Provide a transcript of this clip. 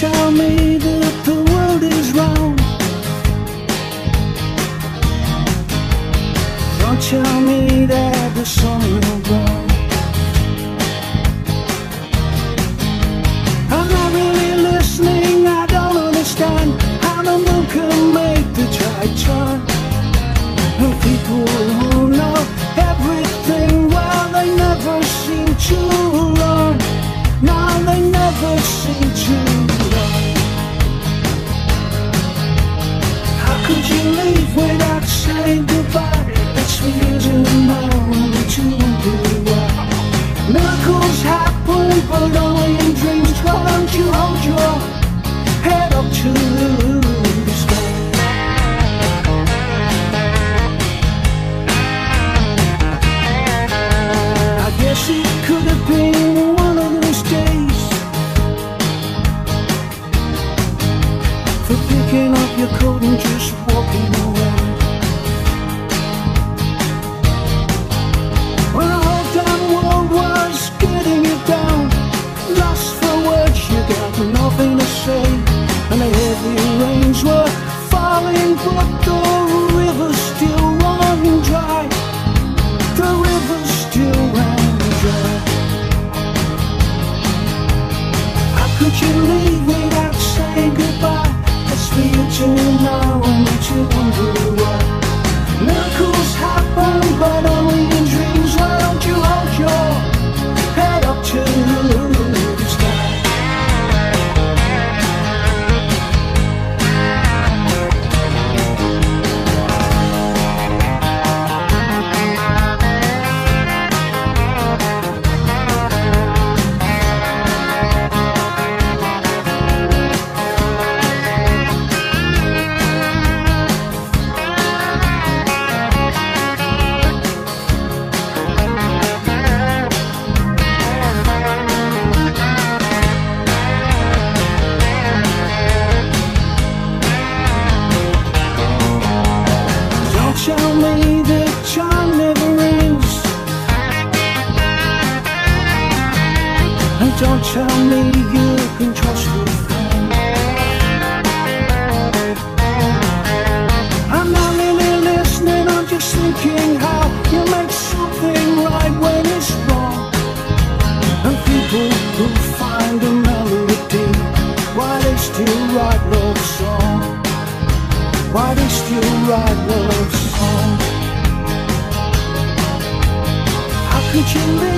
tell me that the world is wrong. Don't tell me that the sun you leave without saying goodbye? You to know to do why. Miracles happen, but only in dreams. Why don't you hold your head up to the? I guess it could have been one of those days for picking up your coat and just leave without saying goodbye? It's for you to know and to wonder And don't tell me you can trust me. I'm not really listening, I'm just thinking how you make something right when it's wrong. And people who find a melody, why they still write love songs. Why they still write love songs? How could you goodbye?